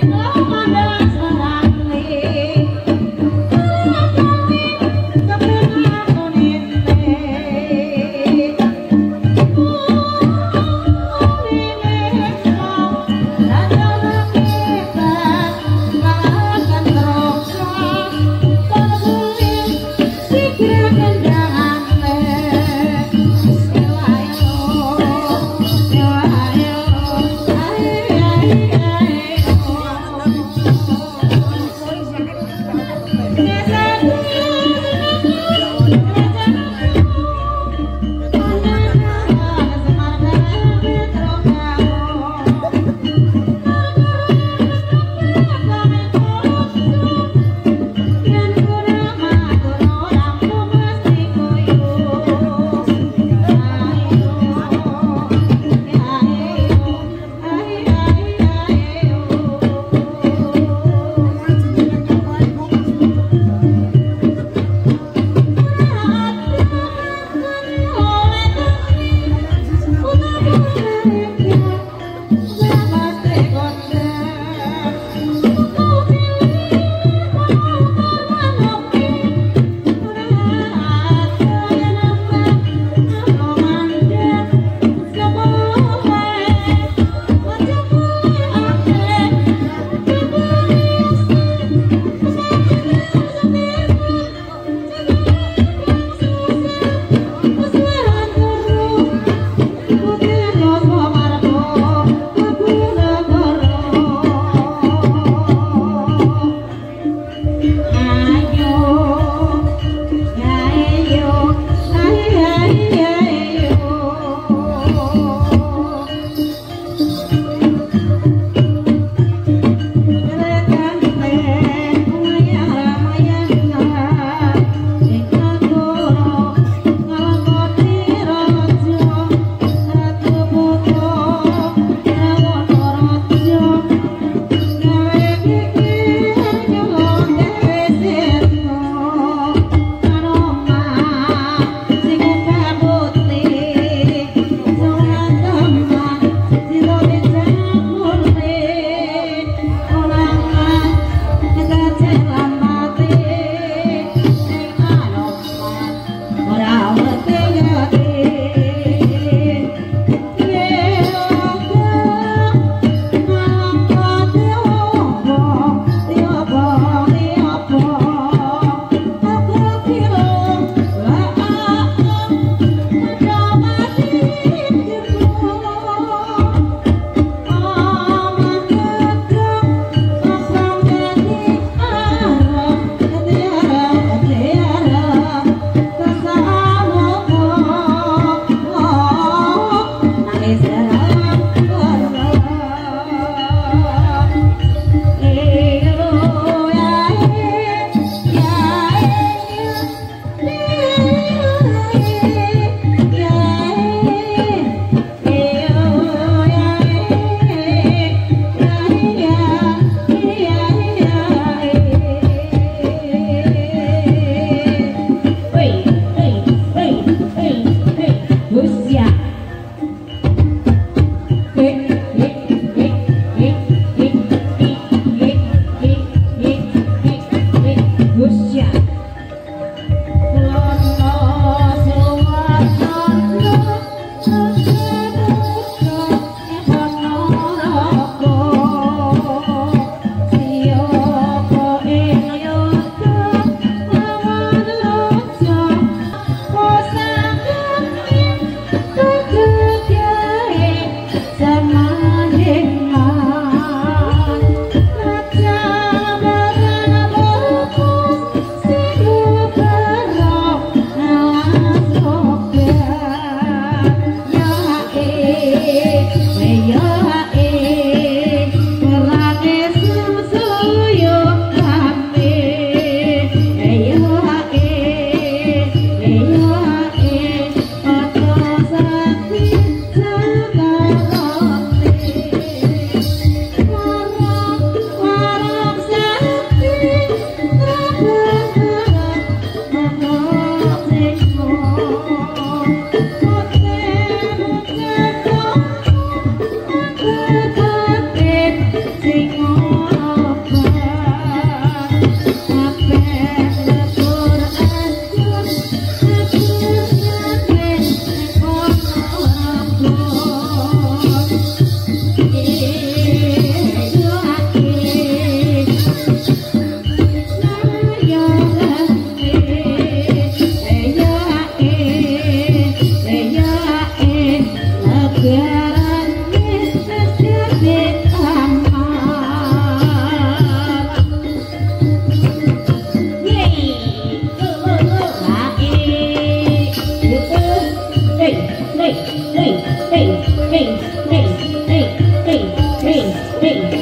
Thank ring, ring, ring, ring, ring, ring, ring.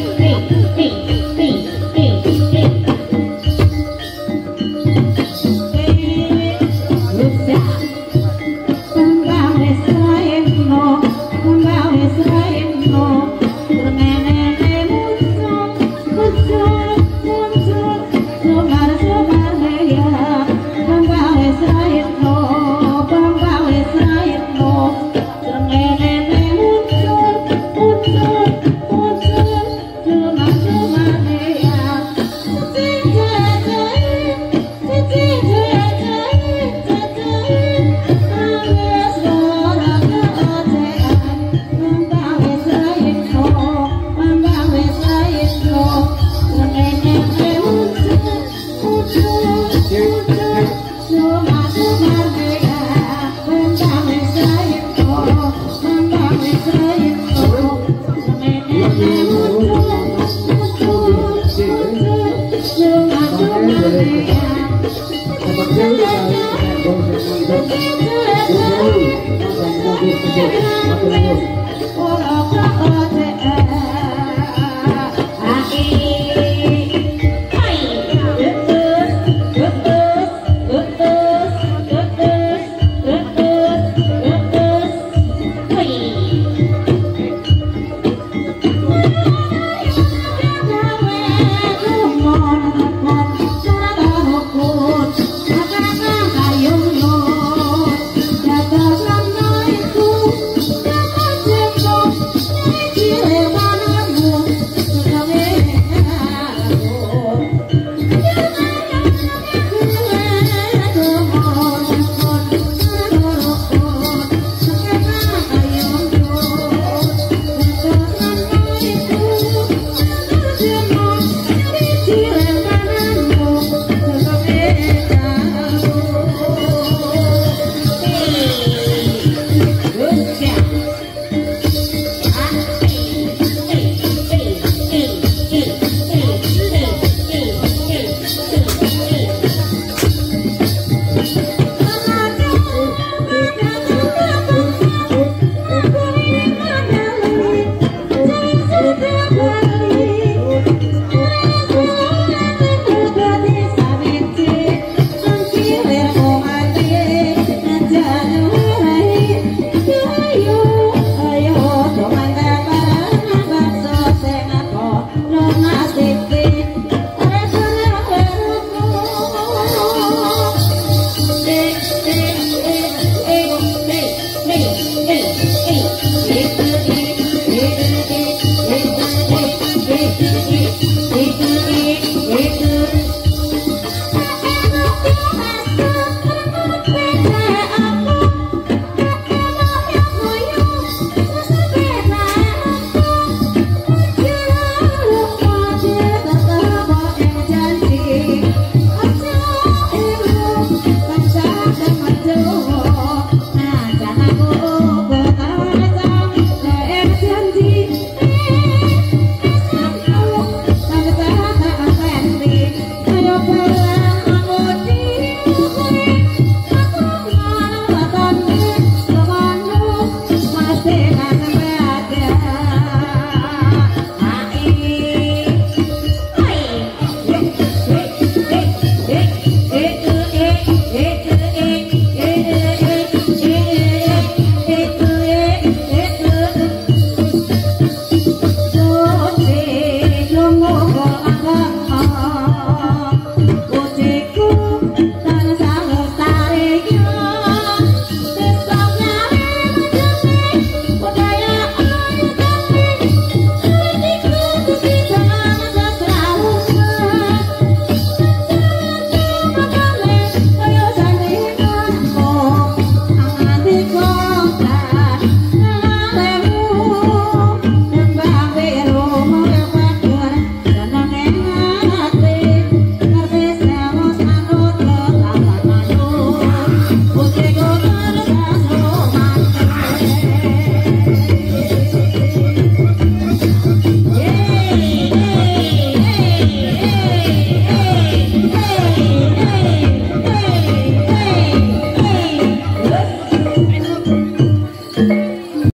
You.